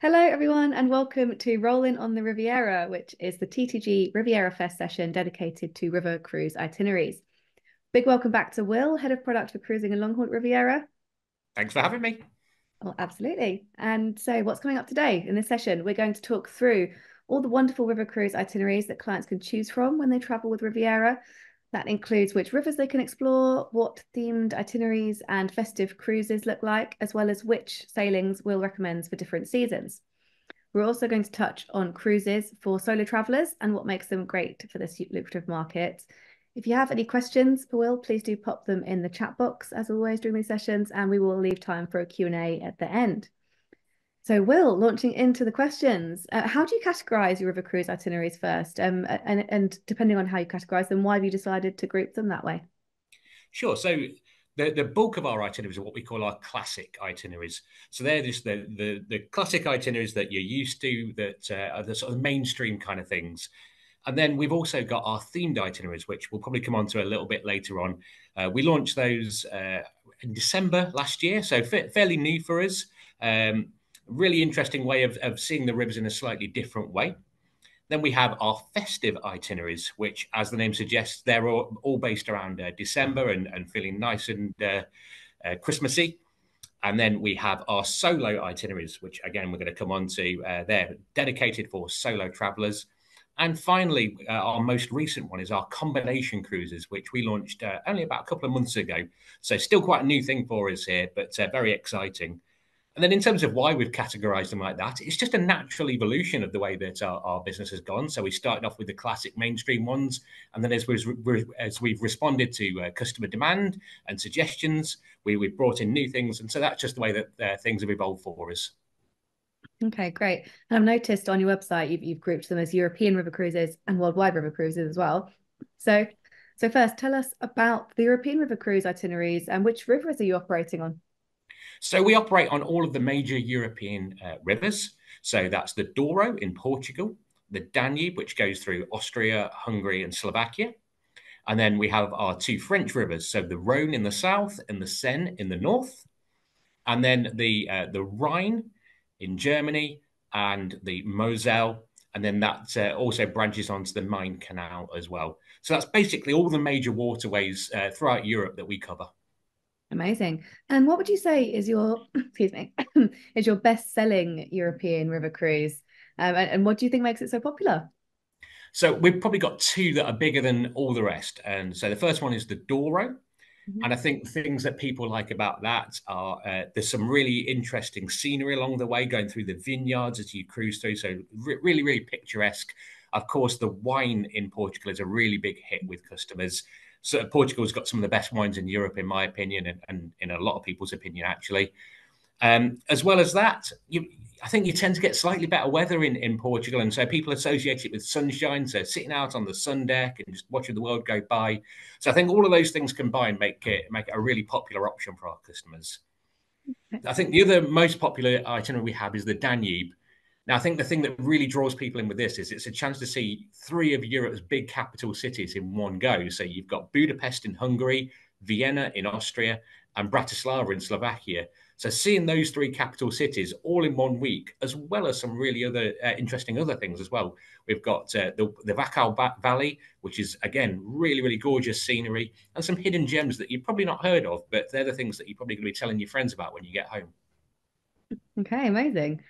Hello, everyone, and welcome to Rolling on the Riviera, which is the TTG Riviera Fest session dedicated to river cruise itineraries. Big welcome back to Will, Head of Product for Cruising and Long Haul Riviera. Thanks for having me. Oh, absolutely. And so, what's coming up today in this session? We're going to talk through all the wonderful river cruise itineraries that clients can choose from when they travel with Riviera. That includes which rivers they can explore, what themed itineraries and festive cruises look like, as well as which sailings Will recommends for different seasons. We're also going to touch on cruises for solo travelers and what makes them great for this lucrative market. If you have any questions Will, please do pop them in the chat box as always during these sessions, and we will leave time for a Q&A at the end. So, Will, launching into the questions, uh, how do you categorize your river cruise itineraries first? Um, and, and depending on how you categorize them, why have you decided to group them that way? Sure. So, the, the bulk of our itineraries are what we call our classic itineraries. So they're just the, the, the classic itineraries that you're used to, that uh, are the sort of mainstream kind of things. And then we've also got our themed itineraries, which we'll probably come on to a little bit later on. Uh, we launched those uh, in December last year, so fairly new for us. Um, really interesting way of, of seeing the rivers in a slightly different way. Then we have our festive itineraries, which, as the name suggests, they're all, all based around uh, December and, and, feeling nice and uh, uh, Christmassy. And then we have our solo itineraries, which again we're going to come on to. Uh, they're dedicated for solo travelers. And finally, uh, our most recent one is our combination cruises, which we launched uh, only about a couple of months ago. So still quite a new thing for us here, but very exciting. And then in terms of why we've categorized them like that, it's just a natural evolution of the way that our, our business has gone. So we started off with the classic mainstream ones. And then as, we've, as we've responded to uh, customer demand and suggestions, we, we've brought in new things. And so that's just the way that uh, things have evolved for us. Okay, great. And I've noticed on your website, you've, you've grouped them as European river cruises and worldwide river cruises as well. So, so first, tell us about the European river cruise itineraries and which rivers are you operating on? So we operate on all of the major European uh, rivers. So that's the Douro in Portugal, the Danube, which goes through Austria, Hungary, and Slovakia. And then we have our two French rivers, so the Rhone in the south and the Seine in the north. And then the uh, the Rhine in Germany and the Moselle. And then that uh, also branches onto the Main Canal as well. So that's basically all the major waterways uh, throughout Europe that we cover. Amazing. And what would you say is your excuse me is your best selling European river cruise? Um, and, and what do you think makes it so popular? So we've probably got two that are bigger than all the rest. And so the first one is the Douro. Mm-hmm. And I think things that people like about that are uh, there's some really interesting scenery along the way, going through the vineyards as you cruise through. So re- really, really picturesque. Of course, the wine in Portugal is a really big hit with customers so Portugal's got some of the best wines in Europe, in my opinion, and, and in a lot of people's opinion, actually. Um, as well as that, you, I think you tend to get slightly better weather in, in Portugal, and so people associate it with sunshine. So sitting out on the sun deck and just watching the world go by. So I think all of those things combined make it make it a really popular option for our customers. I think the other most popular itinerary we have is the Danube, now, I think the thing that really draws people in with this is it's a chance to see three of Europe's big capital cities in one go. So you've got Budapest in Hungary, Vienna in Austria, and Bratislava in Slovakia. So seeing those three capital cities all in one week, as well as some really other uh, interesting other things as well. We've got uh, the, the Wachau Valley, which is again really really gorgeous scenery, and some hidden gems that you've probably not heard of, but they're the things that you're probably going to be telling your friends about when you get home. Okay, amazing.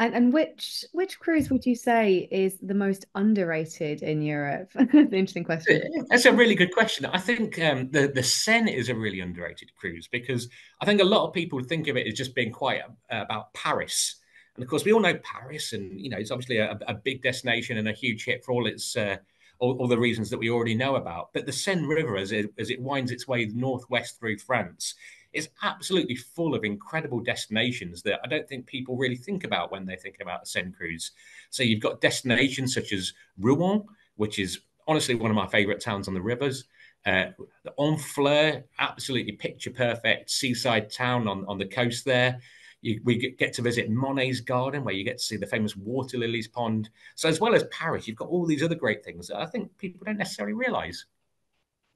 And and which which cruise would you say is the most underrated in Europe? Interesting question. That's a really good question. I think um, the the Seine is a really underrated cruise because I think a lot of people think of it as just being quite uh, about Paris. And of course, we all know Paris, and you know it's obviously a, a big destination and a huge hit for all its uh, all, all, the reasons that we already know about. But the Seine River, as it, as it winds its way northwest through France, is absolutely full of incredible destinations that I don't think people really think about when they're thinking about a Seine cruise. So you've got destinations such as Rouen, which is honestly one of my favorite towns on the rivers. Uh, the Honfleur, absolutely picture perfect seaside town on, on the coast there. You, we get to visit Monet's garden, where you get to see the famous water lilies pond. So, as well as Paris, you've got all these other great things that I think people don't necessarily realize.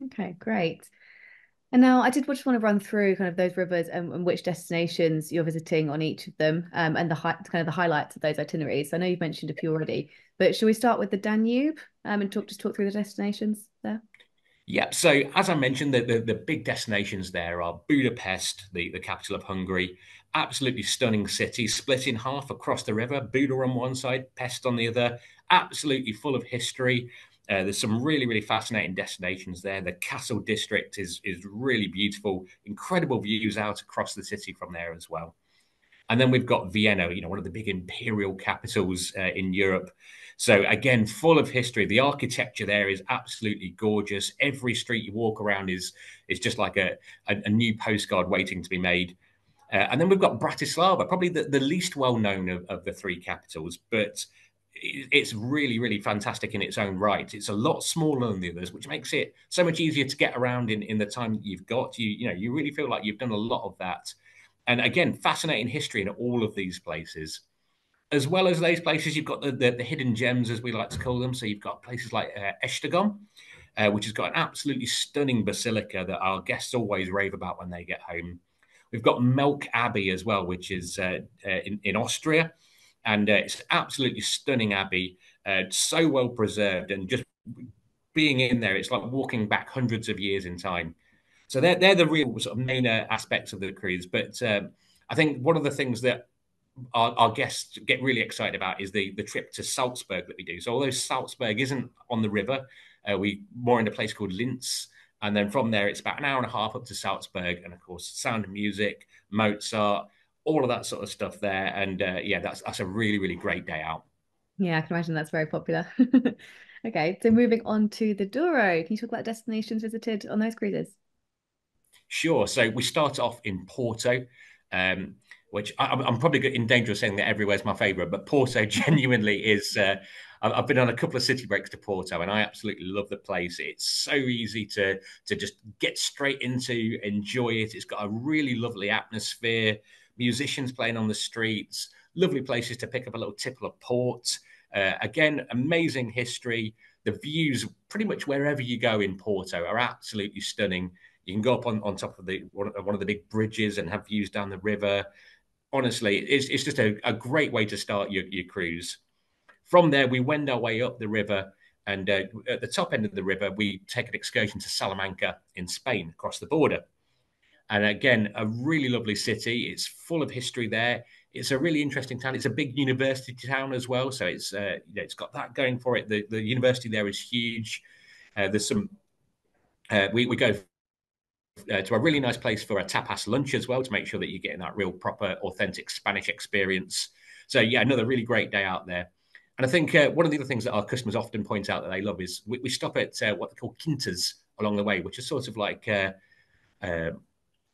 Okay, great. And now I did just want to run through kind of those rivers and, and which destinations you're visiting on each of them, um, and the kind of the highlights of those itineraries. I know you've mentioned a few already, but should we start with the Danube um, and talk just talk through the destinations there? Yeah. So as I mentioned, the, the, the big destinations there are Budapest, the, the capital of Hungary, absolutely stunning city, split in half across the river. Buda on one side, Pest on the other. Absolutely full of history. Uh, there's some really, really fascinating destinations there. The Castle District is is really beautiful. Incredible views out across the city from there as well. And then we've got Vienna, you know, one of the big imperial capitals uh, in Europe. So again, full of history. The architecture there is absolutely gorgeous. Every street you walk around is is just like a a, a new postcard waiting to be made. Uh, and then we've got Bratislava, probably the, the least well known of, of the three capitals, but it's really, really fantastic in its own right. It's a lot smaller than the others, which makes it so much easier to get around in, in the time that you've got. You, you know, you really feel like you've done a lot of that. And again, fascinating history in all of these places. As well as those places, you've got the, the, the hidden gems, as we like to call them. So you've got places like uh, Esztergom, uh, which has got an absolutely stunning basilica that our guests always rave about when they get home. We've got Melk Abbey as well, which is uh, uh in, in Austria and uh, it's absolutely stunning abbey, uh, so well preserved, and just being in there, it's like walking back hundreds of years in time. So they're they're the real sort of main uh, aspects of the cruise. But um, I think one of the things that our, our, guests get really excited about is the the trip to Salzburg that we do. So although Salzburg isn't on the river, uh, we moor in a place called Linz. And then from there, it's about an hour and a half up to Salzburg. And of course, Sound of Music, Mozart, all of that sort of stuff there. And uh, yeah, that's that's a really really great day out. Yeah, I can imagine that's very popular. okay, so moving on to the Douro, can you talk about destinations visited on those cruises? Sure. So we start off in Porto. Um, which I, am probably in danger of saying that everywhere's my favorite, but Porto genuinely is. Uh, I've been on a couple of city breaks to Porto, and I absolutely love the place. It's so easy to to just get straight into, enjoy it. It's got a really lovely atmosphere musicians playing on the streets, lovely places to pick up a little tipple of port. Uh, again, amazing history. The views, pretty much wherever you go in Porto, are absolutely stunning. You can go up on, on top of the one, of the big bridges and have views down the river. Honestly, it's, it's just a, a great way to start your, your cruise. From there, we wend our way up the river, and uh, at the top end of the river, we take an excursion to Salamanca in Spain, across the border. And again, a really lovely city. It's full of history there. It's a really interesting town. It's a big university town as well, so it's uh, you know, it's got that going for it. The the university there is huge. Uh, there's some. Uh, we we go uh, to a really nice place for a tapas lunch as well to make sure that you're getting that real proper authentic Spanish experience. So yeah, another really great day out there. And I think uh, one of the other things that our customers often point out that they love is we, we stop at uh, what they call quintas along the way, which is sort of like uh, uh,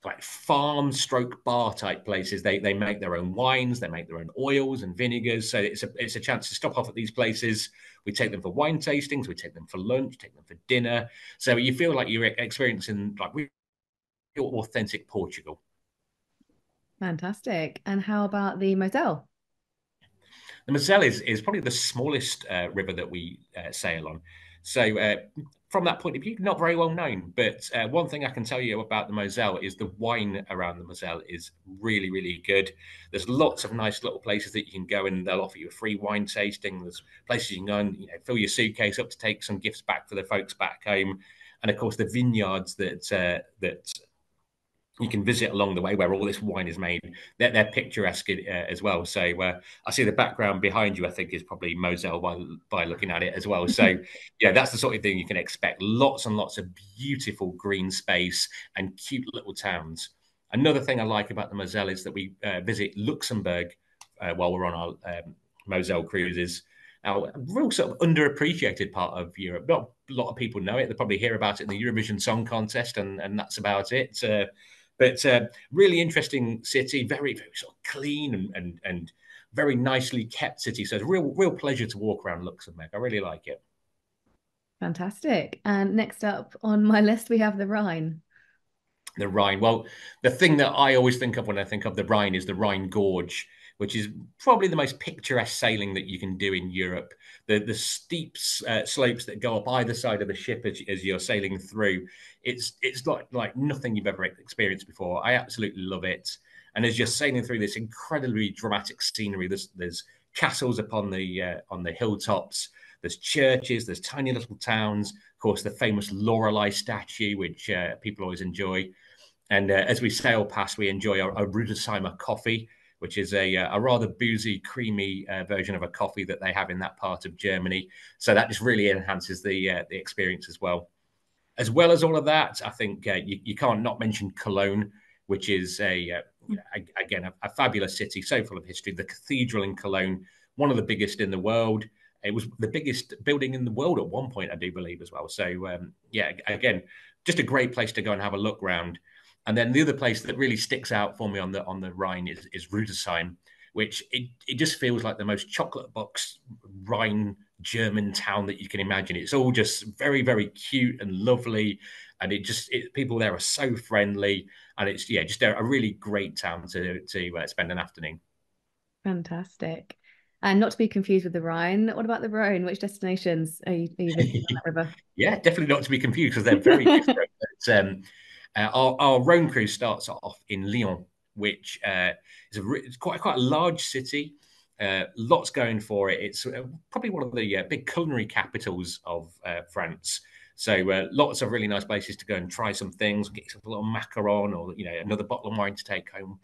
like farm stroke bar type places. They they make their own wines, they make their own oils and vinegars. So it's a it's a chance to stop off at these places. We take them for wine tastings, we take them for lunch, take them for dinner. So you feel like you're experiencing like real authentic Portugal. Fantastic. And how about the Moselle? The Moselle is, is probably the smallest uh, river that we uh, sail on. So uh, from that point of view, not very well known. But uh, one thing I can tell you about the Moselle is the wine around the Moselle is really, really good. There's lots of nice little places that you can go and they'll offer you a free wine tasting. There's places you can go and you know, fill your suitcase up to take some gifts back for the folks back home. And of course, the vineyards that uh, that you can visit along the way where all this wine is made. They're, they're picturesque uh, as well. So uh, I see the background behind you. I think is probably Moselle by by looking at it as well. So yeah, that's the sort of thing you can expect. Lots and lots of beautiful green space and cute little towns. Another thing I like about the Moselle is that we uh, visit Luxembourg uh, while we're on our um, Moselle cruises. Now, a real sort of underappreciated part of Europe. Not a lot of people know it. They probably hear about it in the Eurovision Song Contest, and, and that's about it. But uh, really interesting city, very very sort of clean and and and very nicely kept city. So it's a real real pleasure to walk around Luxembourg. I really like it. Fantastic. And next up on my list we have the Rhine. The Rhine. Well, the thing that I always think of when I think of the Rhine is the Rhine Gorge which is probably the most picturesque sailing that you can do in Europe. The the steep uh, slopes that go up either side of the ship as, as you're sailing through, it's it's like like nothing you've ever experienced before. I absolutely love it. And as you're sailing through this incredibly dramatic scenery, there's there's castles upon the uh, on the hilltops. There's churches. There's tiny little towns. Of course, the famous Lorelei statue, which uh, people always enjoy. And uh, as we sail past, we enjoy our, our Rudesheimer coffee, which is a, uh, a rather boozy, creamy uh, version of a coffee that they have in that part of Germany. So that just really enhances the uh, the experience as well. As well as all of that, I think uh, you, you, can't not mention Cologne, which is a, uh, a again a, a, fabulous city, so full of history. The cathedral in Cologne, one of the biggest in the world. It was the biggest building in the world at one point, I do believe, as well. So um, yeah, again, just a great place to go and have a look round. And then the other place that really sticks out for me on the on the Rhine is, is Rudesheim, which it, it just feels like the most chocolate box Rhine German town that you can imagine. It's all just very, very cute and lovely. And it just it, people there are so friendly, and it's yeah, just a, a really great town to to uh, spend an afternoon. Fantastic. And not to be confused with the Rhine. What about the Rhone? Which destinations are you, are you visiting on that river? Yeah, definitely not to be confused because they're very different. But, um, uh, our, our cruise starts off in Lyon, which uh, is a, it's quite quite a large city. Uh, lots going for it. It's uh, probably one of the uh, big culinary capitals of uh, France. So uh, lots of really nice places to go and try some things, get yourself a little macaron or you know another bottle of wine to take home.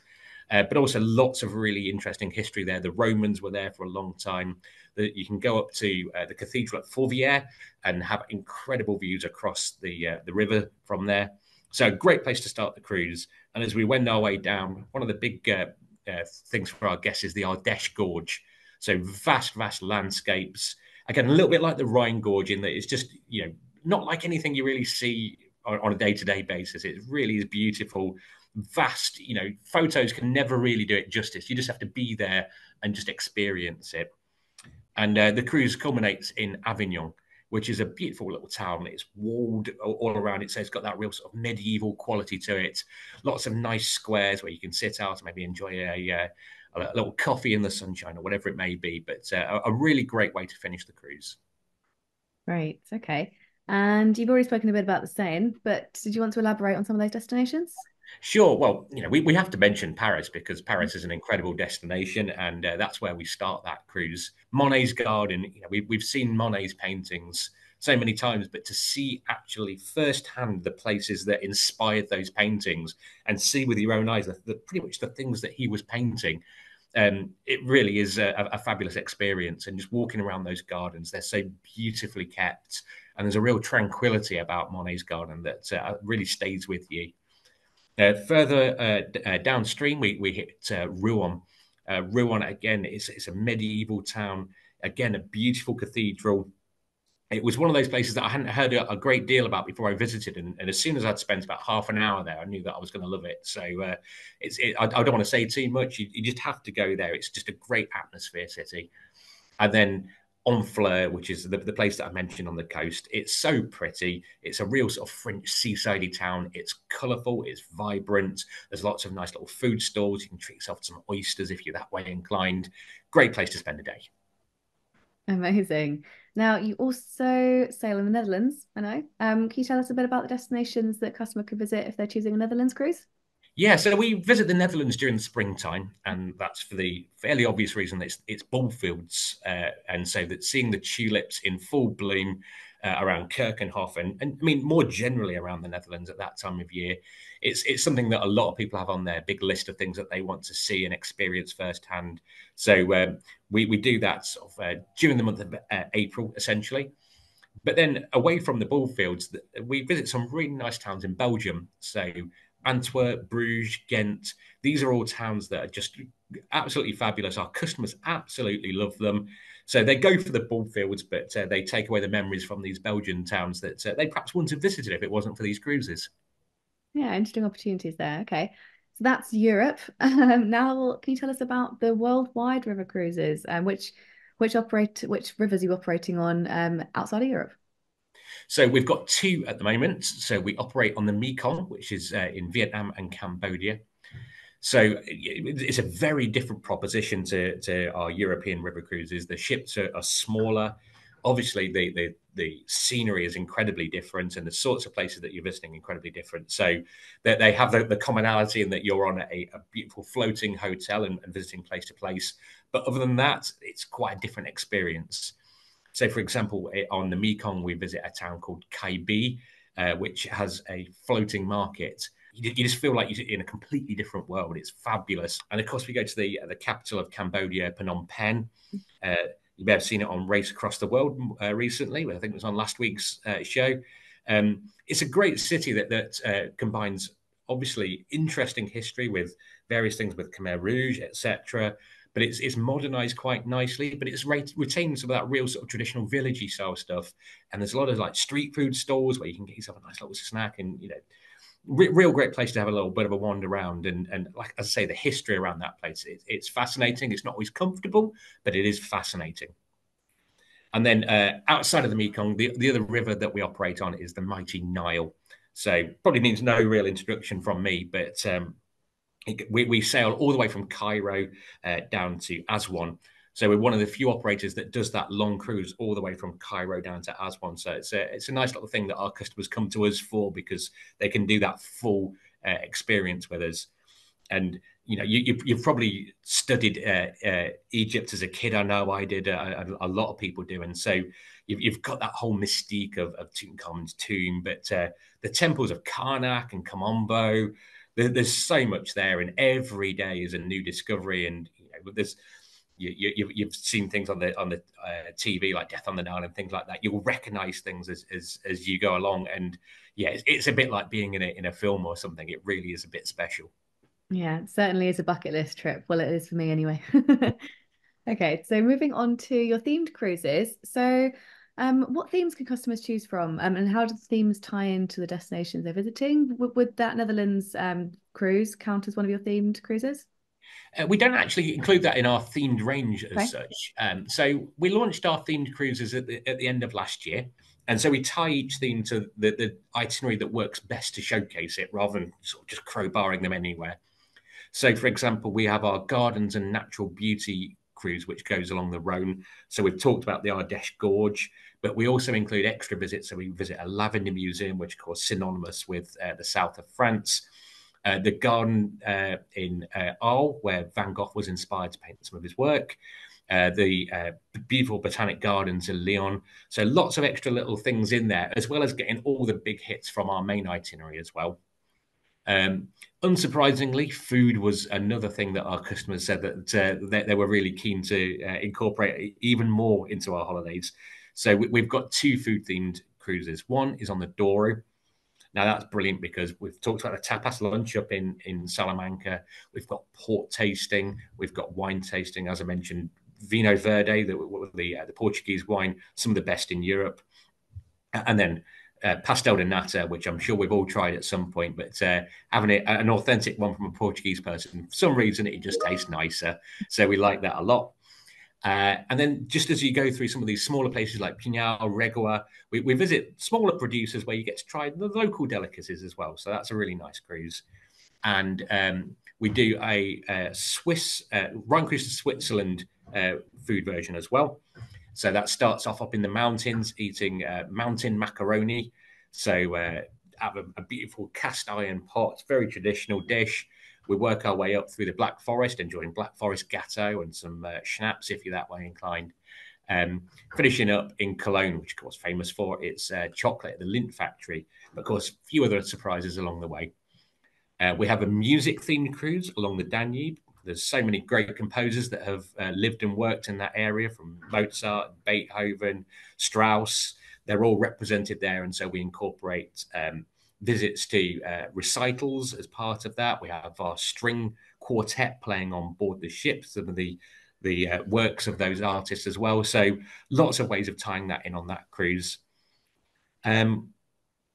Uh, but also lots of really interesting history there. The Romans were there for a long time. The, you can go up to the cathedral at Fourvière and have incredible views across the the river from there. So great place to start the cruise. And as we wend our way down, one of the big uh, uh, things for our guests is the Ardèche Gorge. So vast, vast landscapes. Again, a little bit like the Rhine Gorge in that it's just, you know, not like anything you really see on, a day-to-day basis. It really is beautiful, vast, you know, photos can never really do it justice. You just have to be there and just experience it. And uh, the cruise culminates in Avignon which is a beautiful little town. It's walled all around it, so it's got that real sort of medieval quality to it. Lots of nice squares where you can sit out and maybe enjoy a, uh, a little coffee in the sunshine or whatever it may be. But uh, a really great way to finish the cruise. Great. Okay. And you've already spoken a bit about the Seine, but did you want to elaborate on some of those destinations? Sure. Well, you know, we, we have to mention Paris because Paris is an incredible destination, and uh, that's where we start that cruise. Monet's Garden. You know, we, we've seen Monet's paintings so many times, but to see actually firsthand the places that inspired those paintings and see with your own eyes the, the pretty much the things that he was painting, um, it really is a, a, fabulous experience. And just walking around those gardens, they're so beautifully kept, and there's a real tranquility about Monet's Garden that uh, really stays with you. Uh, further uh, uh, downstream, we, we hit Rouen. Rouen, again, is, is a medieval town. Again, a beautiful cathedral it was one of those places that I hadn't heard a, a great deal about before I visited, and, and, as soon as I'd spent about half an hour there, I knew that I was going to love it. So uh, it's it, I, I, don't want to say too much. You, you, just have to go there. It's just a great atmosphere city. And then Honfleur, which is the, the, place that I mentioned on the coast. It's so pretty. It's a real sort of French seasidey town. It's colourful. It's vibrant. There's lots of nice little food stalls. You can treat yourself to some oysters if you're that way inclined. Great place to spend a day. Amazing. Now, you also sail in the Netherlands, I know. Um, can you tell us a bit about the destinations that customer could visit if they're choosing a Netherlands cruise? Yeah, so we visit the Netherlands during the springtime, and that's for the fairly obvious reason that it's, it's bulbfields, uh, and so that seeing the tulips in full bloom uh, around Keukenhof, and, and I mean more generally around the Netherlands at that time of year, it's it's something that a lot of people have on their big list of things that they want to see and experience firsthand. So um, we we do that sort of uh, during the month of uh, April, essentially. But then away from the bulbfields, we visit some really nice towns in Belgium. So Antwerp, Bruges, Ghent. These are all towns that are just absolutely fabulous. Our customers absolutely love them. So they go for the bulbfields, but uh, they take away the memories from these Belgian towns that uh, they perhaps wouldn't have visited if it wasn't for these cruises. Yeah, interesting opportunities there. Okay. So that's Europe. Um, now, can you tell us about the worldwide river cruises um, which which operate which rivers are you operating on um, outside of Europe? So we've got two at the moment. So we operate on the Mekong, which is uh, in Vietnam and Cambodia. So it's a very different proposition to, to our European river cruises. The ships are, are smaller. Obviously, the, the, the scenery is incredibly different, and the sorts of places that you're visiting incredibly different. So they, they have the, the, commonality in that you're on a, a beautiful floating hotel and, and visiting place to place. But other than that, it's quite a different experience. So, for example, on the Mekong, we visit a town called Cai Be, uh, which has a floating market you, just feel like you're in a completely different world. It's fabulous. And of course, we go to the the capital of Cambodia, Phnom Penh. Uh, you may have seen it on Race Across the World uh, recently. I think it was on last week's uh, show. Um, it's a great city that that uh, combines obviously interesting history with various things with Khmer Rouge, etc. But it's it's modernized quite nicely, but it's re- retained some of that real sort of traditional villagey style stuff. And there's a lot of like street food stores where you can get yourself a nice little snack and you know real great place to have a little bit of a wander around and and like as I say, the history around that place it, it's fascinating. It's not always comfortable, but it is fascinating. And then uh, outside of the Mekong, the, the other river that we operate on is the mighty Nile. So probably needs no real introduction from me, but um, we, we sail all the way from Cairo uh, down to Aswan. So we're one of the few operators that does that long cruise all the way from Cairo down to Aswan. So it's a it's a nice little thing that our customers come to us for because they can do that full uh, experience with us. And you know, you, you've, probably studied uh, uh, Egypt as a kid. I know I did. Uh, a, a, lot of people do, and so you've, you've got that whole mystique of, of Tutankhamun's tomb. But uh, the temples of Karnak and Kom Ombo, there, there's so much there, and every day is a new discovery. And you know, there's you, you, you've seen things on the on the uh, TV like Death on the Nile and things like that. You'll recognize things as as, as you go along, and yeah, it's, it's, a bit like being in a in a film or something. It really is a bit special. Yeah, certainly is a bucket list trip. Well, it is for me anyway. okay, so moving on to your themed cruises. So, um, what themes can customers choose from, um, and how do the themes tie into the destinations they're visiting? W- would that Netherlands um, cruise count as one of your themed cruises? Uh, we don't actually include that in our themed range as okay. such. Um, so we launched our themed cruises at the, at the end of last year. And so we tie each theme to the, the itinerary that works best to showcase it rather than sort of just crowbarring them anywhere. So, for example, we have our gardens and natural beauty cruise, which goes along the Rhone. So we've talked about the Ardèche Gorge, but we also include extra visits. So we visit a lavender museum, which of course synonymous with uh, the south of France. Uh, the garden uh, in uh, Arles, where Van Gogh was inspired to paint some of his work. Uh, the uh, beautiful botanic gardens in Lyon. So lots of extra little things in there, as well as getting all the big hits from our main itinerary as well. Um, unsurprisingly, food was another thing that our customers said that uh, they, they, were really keen to uh, incorporate even more into our holidays. So we, have got two food themed cruises. One is on the Douro, now that's brilliant because we've talked about the tapas lunch up in in Salamanca. We've got port tasting, we've got wine tasting, as I mentioned, Vinho Verde, the the, uh, the Portuguese wine, some of the best in Europe, and then uh, pastel de nata, which I'm sure we've all tried at some point, but uh, having it, an authentic one from a Portuguese person, for some reason it just tastes nicer. So we like that a lot. Uh, and then just as you go through some of these smaller places like Pinhal, Regua, we, we, visit smaller producers where you get to try the local delicacies as well. So that's a really nice cruise. And um, we do a, a Swiss, uh, Rhine Cruise to Switzerland uh, food version as well. So that starts off up in the mountains eating uh, mountain macaroni. So uh, have a, a beautiful cast iron pot, very traditional dish we work our way up through the Black Forest, enjoying Black Forest Gateau and some uh, schnapps if you're that way inclined. Um, finishing up in Cologne, which of course famous for its uh, chocolate at the Lindt factory. But of course, a few other surprises along the way. Uh, we have a music themed cruise along the Danube. There's so many great composers that have uh, lived and worked in that area, from Mozart, Beethoven, Strauss. They're all represented there, and so we incorporate um, visits to uh, recitals as part of that. We have our string quartet playing on board the ship, some of the the uh, works of those artists as well. So lots of ways of tying that in on that cruise. Um,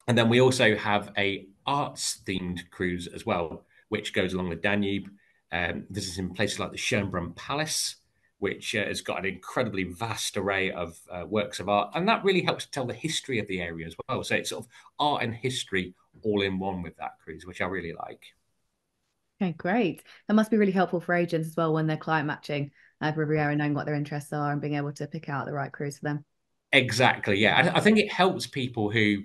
and then we also have a arts themed cruise as well, which goes along the Danube, um, visiting places like the Schönbrunn Palace, which uh, has got an incredibly vast array of uh, works of art. And that really helps to tell the history of the area as well. So it's sort of art and history all in one with that cruise, which I really like. Okay, great. That must be really helpful for agents as well when they're client matching uh, Riviera, knowing what their interests are and being able to pick out the right cruise for them. Exactly. Yeah, I, I think it helps people who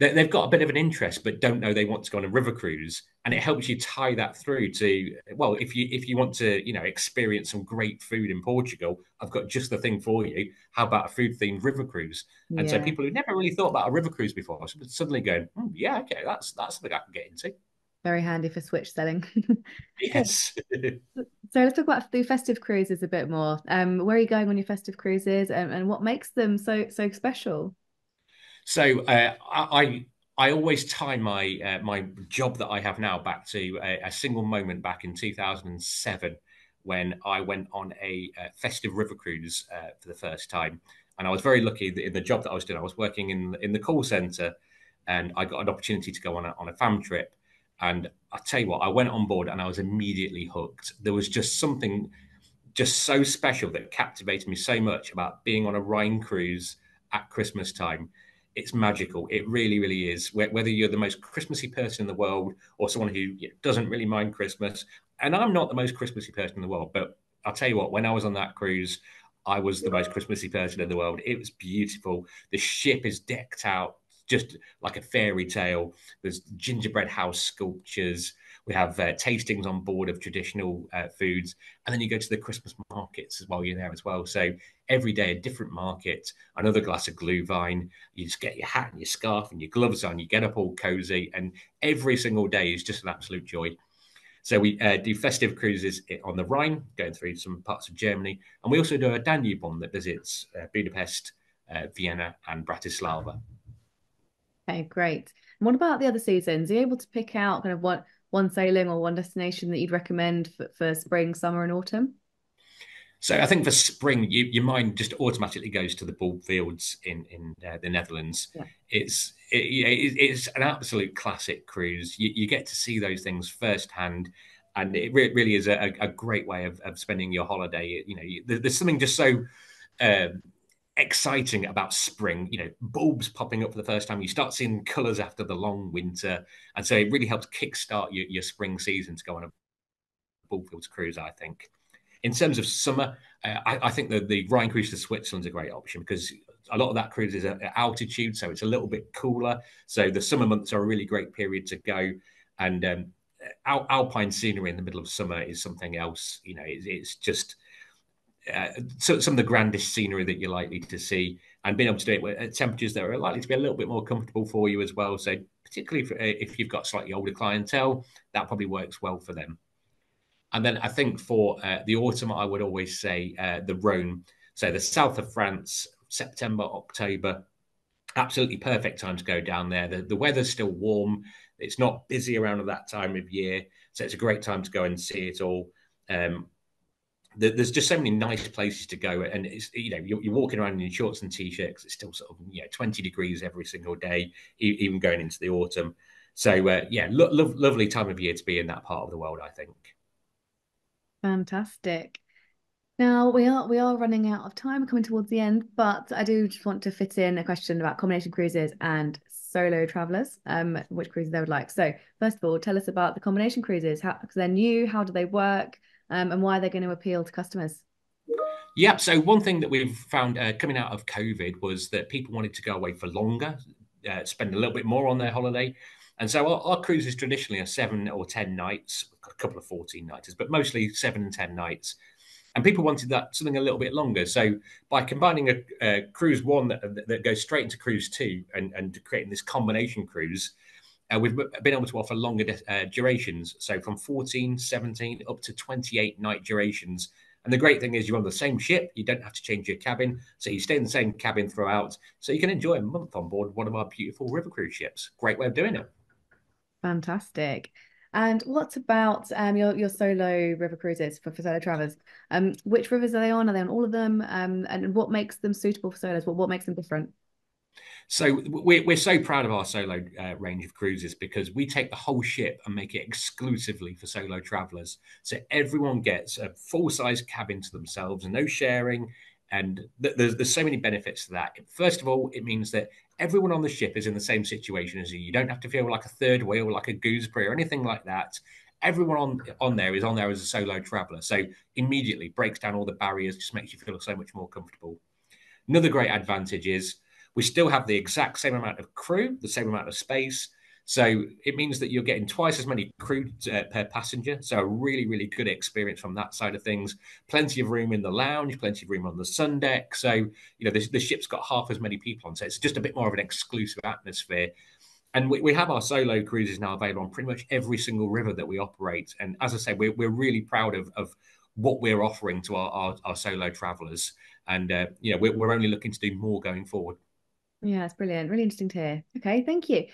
they've got a bit of an interest but don't know they want to go on a river cruise. And it helps you tie that through to well if you if you want to you know experience some great food in portugal i've got just the thing for you. How about a food themed river cruise? And yeah. so people who never really thought about a river cruise before suddenly going oh, yeah okay that's that's something i can get into. Very handy for switch selling. Yes. So let's talk about the festive cruises a bit more. Um where are you going on your festive cruises and, and what makes them so so special so uh, I I always tie my uh, my job that I have now back to a, a, single moment back in 2007 when I went on a, a festive river cruise uh, for the first time, and I was very lucky in the job that I was doing. I was working in in the call center, and I got an opportunity to go on a, on a fam trip. And I tell you what, I went on board and I was immediately hooked. There was just something just so special that captivated me so much about being on a Rhine cruise at Christmas time it's magical. It really, really is. Whether you're the most Christmassy person in the world or someone who doesn't really mind Christmas, and I'm not the most Christmassy person in the world, but I'll tell you what, when I was on that cruise, I was the most Christmassy person in the world. It was beautiful. The ship is decked out just like a fairy tale. There's gingerbread house sculptures. We have uh, tastings on board of traditional uh, foods, and then you go to the Christmas markets as well. You're there as well. So every day a different market, another glass of glühwein. You just get your hat and your scarf and your gloves on. You get up all cozy, and every single day is just an absolute joy. So we uh, do festive cruises on the Rhine, going through some parts of Germany, and we also do a Danube one that visits uh, Budapest, uh, Vienna, and Bratislava. Okay, great. And what about the other seasons? Are you able to pick out kind of what one sailing or one destination that you'd recommend for, for spring, summer, and autumn? So I think for spring, you, your mind just automatically goes to the Bulb Fields in in uh, the Netherlands. Yeah. It's it, it's an absolute classic cruise. You, you, get to see those things firsthand, and it re- really is a, a, great way of, of spending your holiday. You know, there's something just so um, exciting about spring. You know, bulbs popping up for the first time. You start seeing colours after the long winter, and so it really helps kickstart your, your spring season to go on a Bulb cruise. I think. In terms of summer, uh, I, I, think the the Rhine cruise to Switzerland's a great option because a lot of that cruise is at altitude, so it's a little bit cooler. So the summer months are a really great period to go, and um, al- alpine scenery in the middle of summer is something else. You know, it, it's just uh, so, some of the grandest scenery that you're likely to see, and being able to do it at temperatures that are likely to be a little bit more comfortable for you as well. So, particularly if, uh, if you've got slightly older clientele, that probably works well for them. And then I think for uh, the autumn, I would always say uh, the Rhone. So the south of France, September, October, absolutely perfect time to go down there. The, the weather's still warm. It's not busy around at that time of year. So it's a great time to go and see it all. Um, there's just so many nice places to go, and it's you know you're, you're walking around in your shorts and t-shirts. It's still sort of you know 20 degrees every single day, even going into the autumn. So uh, yeah, lo- lo- lovely time of year to be in that part of the world. I think. Fantastic. Now we are we are running out of time, coming towards the end, but I do just want to fit in a question about combination cruises and solo travelers, um, which cruises they would like. So first of all, tell us about the combination cruises. How because they're new, how do they work? Um, and why they're going to appeal to customers? Yeah, so one thing that we've found uh, coming out of COVID was that people wanted to go away for longer, uh, spend a little bit more on their holiday. And so our, our, cruises traditionally are seven or 10 nights, a couple of 14 nights, but mostly seven and 10 nights. And people wanted that something a little bit longer. So by combining a, a cruise one that, that, goes straight into cruise two and, and creating this combination cruise, uh, we've been able to offer longer uh, durations, so from 14, 17 up to 28 night durations. And the great thing is, you're on the same ship, you don't have to change your cabin, so you stay in the same cabin throughout. So you can enjoy a month on board one of our beautiful river cruise ships. Great way of doing it. Fantastic. And what about um, your your solo river cruises for, for solo travelers? Um, which rivers are they on? Are they on all of them? Um, and what makes them suitable for solos? What what makes them different? So we're, we're so proud of our solo uh, range of cruises because we take the whole ship and make it exclusively for solo travelers. So everyone gets a full size cabin to themselves no sharing. And th- there's, there's so many benefits to that. First of all, it means that everyone on the ship is in the same situation as you. You don't have to feel like a third wheel, like a gooseberry or anything like that. everyone on on there is on there as a solo traveler. So immediately breaks down all the barriers, just makes you feel so much more comfortable. Another great advantage is we still have the exact same amount of crew, the same amount of space. So it means that you're getting twice as many crew uh, per passenger. So a really, really good experience from that side of things. Plenty of room in the lounge, plenty of room on the sun deck. So you know the, the ship's got half as many people on, so it's just a bit more of an exclusive atmosphere and we, we have our solo cruises now available on pretty much every single river that we operate. And as I say, we're, we're really proud of, of what we're offering to our, our, our solo travelers. And, uh, you know, we're, we're only looking to do more going forward. Yeah, it's brilliant. Really interesting to hear. Okay, thank you.